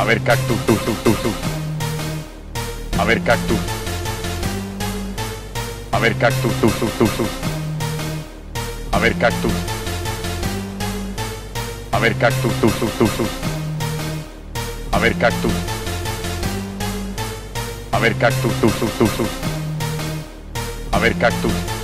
A ver cactus, tu, tu, tu, tu. A ver cactus. A ver cactus, tu, tu, tu, tu. A ver cactus. A ver cactus, tu, tu, tu, tu. A ver cactus. A ver cactus, tu, tu. A ver cactus.